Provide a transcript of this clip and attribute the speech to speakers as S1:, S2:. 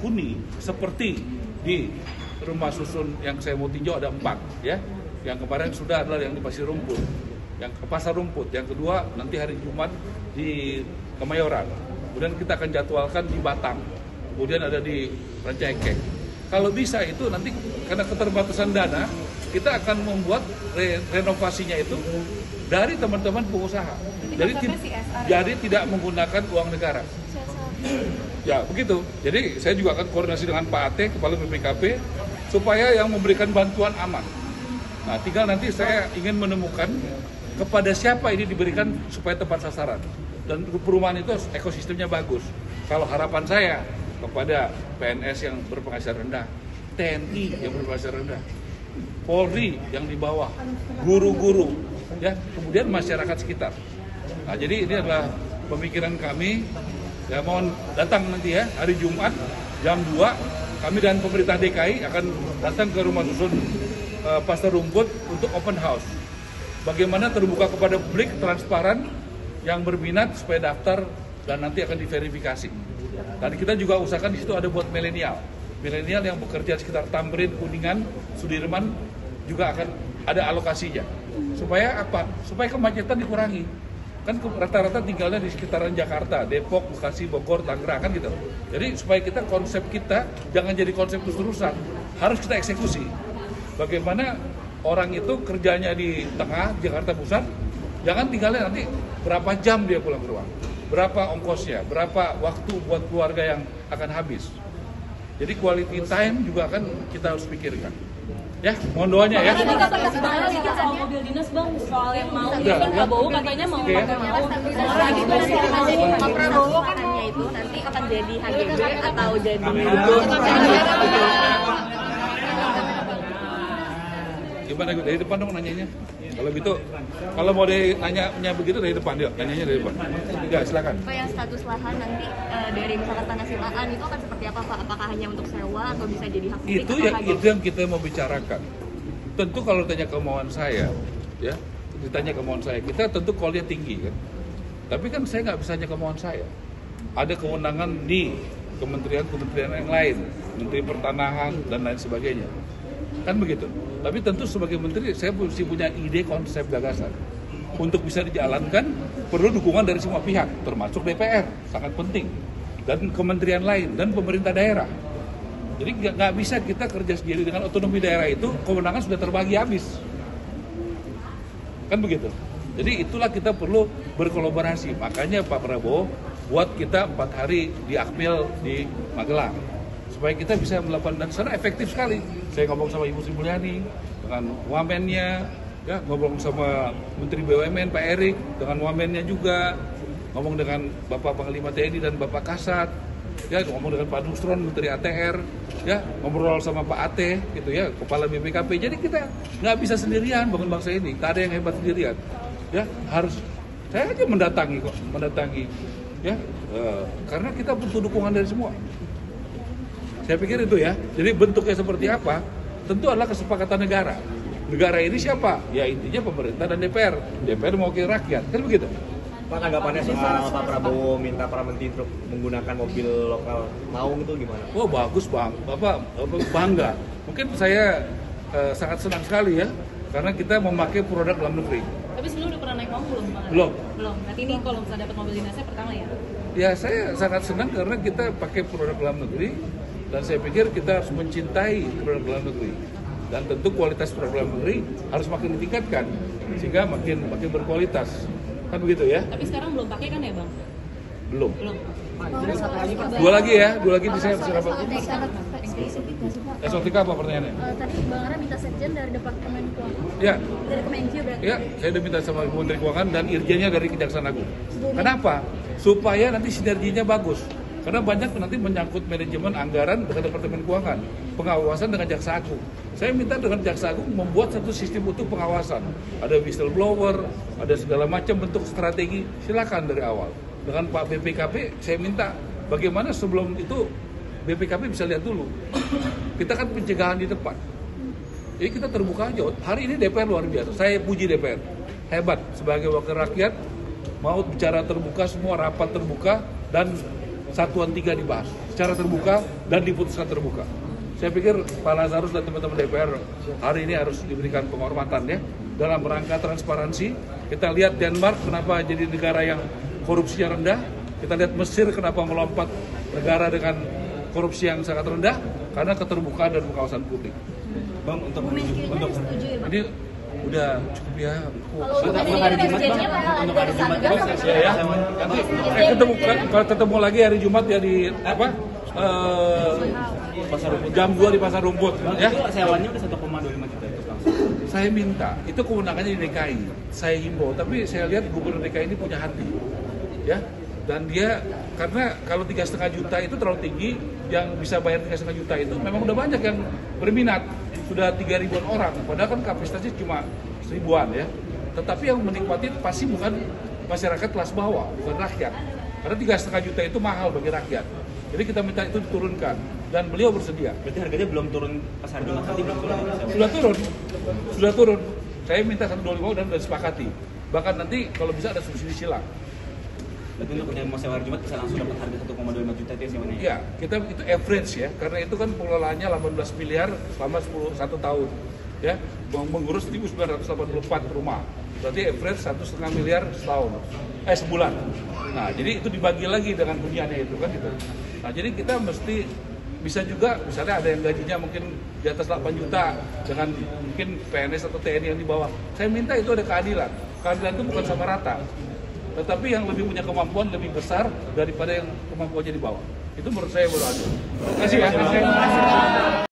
S1: huni seperti di rumah susun yang saya mau tinjau ada empat ya. Yang kemarin sudah adalah yang di Pasir Rumput, yang ke Pasar Rumput. Yang kedua nanti hari Jumat di Kemayoran. Kemudian kita akan jadwalkan di Batang. Kemudian ada di Rancaikek. Kalau bisa itu nanti karena keterbatasan dana, kita akan membuat re- renovasinya itu dari teman-teman pengusaha. Jadi, ti- jadi tidak menggunakan uang negara. Ya begitu. Jadi saya juga akan koordinasi dengan Pak Ate, Kepala BPKP, supaya yang memberikan bantuan aman. Nah, tinggal nanti saya ingin menemukan kepada siapa ini diberikan supaya tepat sasaran. Dan perumahan itu ekosistemnya bagus. Kalau harapan saya kepada PNS yang berpenghasilan rendah, TNI yang berpenghasilan rendah, Polri yang di bawah, guru-guru, ya, kemudian masyarakat sekitar. Nah, jadi ini adalah pemikiran kami. Ya, mohon datang nanti ya hari Jumat jam 2 kami dan pemerintah DKI akan datang ke rumah susun eh, Pasar Rumput untuk open house. Bagaimana terbuka kepada publik, transparan, yang berminat supaya daftar dan nanti akan diverifikasi. Dan kita juga usahakan di situ ada buat milenial. Milenial yang bekerja sekitar Tamrin, Kuningan, Sudirman juga akan ada alokasinya. Supaya apa? Supaya kemacetan dikurangi. Kan rata-rata tinggalnya di sekitaran Jakarta, Depok, Bekasi, Bogor, Tangerang kan gitu. Jadi supaya kita konsep kita jangan jadi konsep terus-terusan, harus kita eksekusi. Bagaimana orang itu kerjanya di tengah Jakarta Pusat, jangan tinggalnya nanti berapa jam dia pulang ke rumah, berapa ongkosnya, berapa waktu buat keluarga yang akan habis. Jadi quality time juga akan kita harus pikirkan. Ya, mohon doanya ya.
S2: Tadi kapan kasih banget sedikit soal mobil dinas bang. Soal yang mau itu kan Prabowo katanya mau
S1: Oke.
S2: pakai mau
S3: lagi Pak Prabowo katanya itu nanti akan jadi HGB atau jadi
S1: Gimana dari depan dong nanyanya? Kalau gitu, kalau mau nanya begitu dari depan, yuk nanyanya dari depan. Ya silakan.
S3: Pak yang status lahan nanti eh, dari misalkan tanah silaan itu akan seperti apa Pak? Apakah hanya untuk sewa atau bisa jadi hak milik
S1: itu yang itu yang kita mau bicarakan. Tentu kalau tanya kemauan saya, ya ditanya kemauan saya, kita tentu call-nya tinggi kan. Tapi kan saya nggak bisa hanya kemauan saya. Ada kewenangan di kementerian-kementerian yang lain, Menteri Pertanahan dan lain sebagainya. Kan begitu. Tapi tentu sebagai menteri saya mesti punya ide konsep gagasan. Untuk bisa dijalankan perlu dukungan dari semua pihak, termasuk DPR, sangat penting. Dan kementerian lain dan pemerintah daerah. Jadi nggak bisa kita kerja sendiri dengan otonomi daerah itu kewenangan sudah terbagi habis. Kan begitu. Jadi itulah kita perlu berkolaborasi. Makanya Pak Prabowo buat kita empat hari di Akmil di Magelang supaya kita bisa melakukan dan sana efektif sekali. Saya ngomong sama Ibu Sri Mulyani dengan wamennya, ya ngobrol sama Menteri BUMN Pak Erik dengan wamennya juga, ngomong dengan Bapak Panglima TNI dan Bapak Kasat, ya ngomong dengan Pak Nusron Menteri ATR, ya ngobrol sama Pak Ate gitu ya, Kepala BPKP. Jadi kita nggak bisa sendirian bangun bangsa ini, tak ada yang hebat sendirian. Ya harus saya aja mendatangi kok, mendatangi ya eh, karena kita butuh dukungan dari semua. Saya pikir itu ya. Jadi bentuknya seperti apa? Tentu adalah kesepakatan negara. Negara ini siapa? Ya intinya pemerintah dan DPR. DPR mewakili rakyat, kan begitu?
S4: Pak tanggapannya soal Pak Prabowo minta para menteri untuk menggunakan mobil lokal Maung itu gimana?
S1: Oh bagus bang, bapak bapak bangga. Mungkin saya eh, sangat senang sekali ya, karena kita memakai produk dalam negeri.
S2: tapi sebelumnya udah pernah naik mau belum bang
S1: Belum.
S2: belum berarti ini kalau misalnya dapat mobil dinasnya pertama ya
S1: Ya saya sangat senang karena kita pakai produk dalam negeri dan saya pikir kita harus mencintai produk dalam negeri. Dan tentu kualitas produk dalam negeri harus makin ditingkatkan sehingga makin makin berkualitas. Kan begitu ya?
S2: Tapi sekarang belum pakai kan ya bang?
S1: Belum.
S2: Belum.
S1: Dua lagi ya dua lagi di saya apa esotika apa pertanyaannya?
S5: Eh, tadi Bang Ara minta sekjen dari Departemen Keuangan,
S1: ya.
S5: Dari Kemenkyu berarti.
S1: Ya, saya udah minta sama Ibu Menteri Keuangan dan irjennya dari Kejaksaan Agung. Kenapa? Supaya nanti sinerginya bagus. Karena banyak nanti menyangkut manajemen anggaran dengan Departemen Keuangan, pengawasan dengan Jaksa Agung. Saya minta dengan Jaksa Agung membuat satu sistem utuh pengawasan. Ada whistleblower, ada segala macam bentuk strategi. Silakan dari awal. Dengan Pak BPKP, saya minta bagaimana sebelum itu BPKP bisa lihat dulu. Kita kan pencegahan di depan. Jadi kita terbuka aja. Hari ini DPR luar biasa. Saya puji DPR. Hebat sebagai wakil rakyat mau bicara terbuka semua rapat terbuka dan satuan tiga dibahas. secara terbuka dan diputuskan terbuka. Saya pikir Pak Lazarus dan teman-teman DPR hari ini harus diberikan penghormatan ya dalam rangka transparansi. Kita lihat Denmark kenapa jadi negara yang korupsinya rendah. Kita lihat Mesir kenapa melompat negara dengan korupsi yang sangat rendah karena keterbukaan dan pengawasan publik.
S4: Bang untuk
S5: Bu Menkyu
S4: untuk
S5: setuju ya Bang?
S1: Ini udah cukup ya.
S5: Kalau Satgas
S1: Ya, ya. Ketemu kalau ketemu lagi hari Jumat ya di apa? eh, jam 2 di pasar rumput ya.
S4: udah 1,25 juta itu.
S1: Saya minta, itu kewenangannya di DKI. Saya himbau, tapi saya lihat gubernur DKI ini punya hati, ya. Dan dia karena kalau tiga setengah juta itu terlalu tinggi, yang bisa bayar tiga setengah juta itu memang udah banyak yang berminat, sudah tiga ribuan orang. Padahal kan kapasitasnya cuma seribuan ya. Tetapi yang menikmati pasti bukan masyarakat kelas bawah, bukan rakyat. Karena tiga setengah juta itu mahal bagi rakyat. Jadi kita minta itu diturunkan dan beliau bersedia.
S4: Berarti harganya belum turun pas Jumat nanti belum turun.
S1: Sudah turun, sudah turun. Saya minta 125 dan sudah disepakati. Bahkan nanti kalau bisa ada subsidi silang.
S4: Berarti untuk yang mau sewa hari Jumat bisa langsung dapat harga 1,25 juta itu ya sewanya.
S1: Iya, kita itu average ya, karena itu kan pengelolaannya 18 miliar selama 10 satu tahun, ya, Meng- mengurus 1.984 rumah. Berarti average satu setengah miliar setahun, eh sebulan. Nah, jadi itu dibagi lagi dengan huniannya itu kan gitu. Nah, jadi kita mesti bisa juga misalnya ada yang gajinya mungkin di atas 8 juta dengan mungkin PNS atau TNI yang di bawah. Saya minta itu ada keadilan. Keadilan itu bukan sama rata tetapi yang lebih punya kemampuan lebih besar daripada yang kemampuannya di bawah. Itu menurut saya beradil. Terima kasih ya.